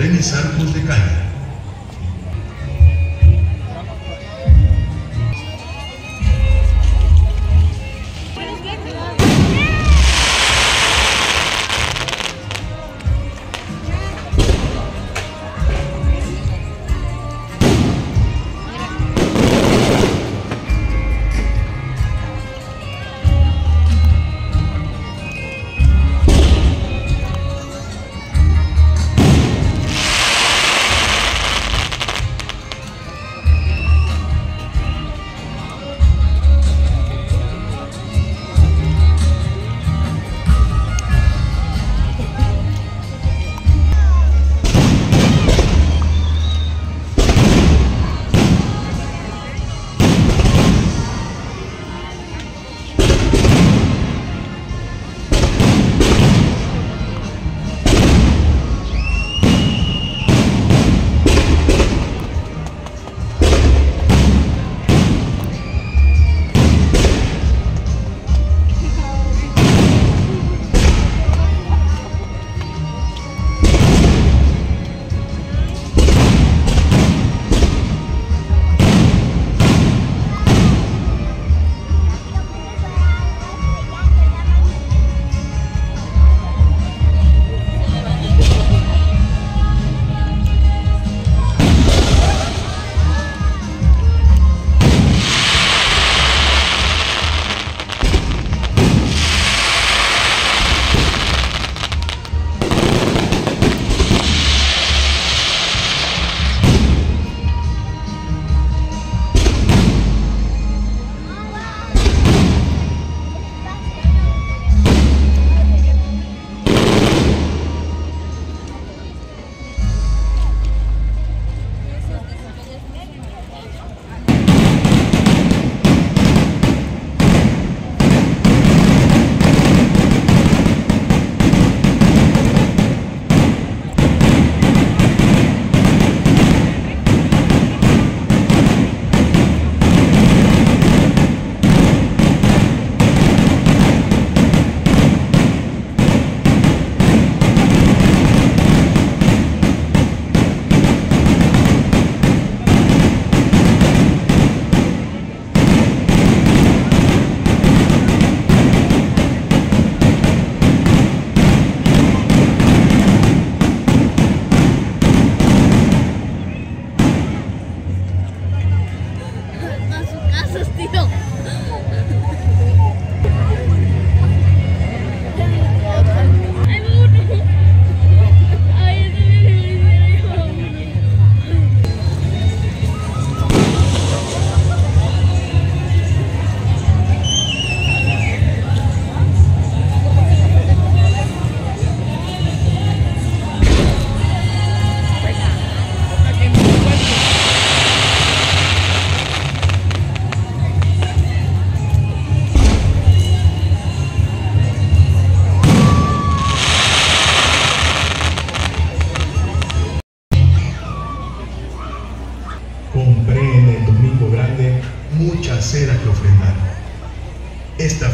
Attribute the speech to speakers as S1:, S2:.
S1: Brenes Arcos de Calle. placer que ofrendar. Esta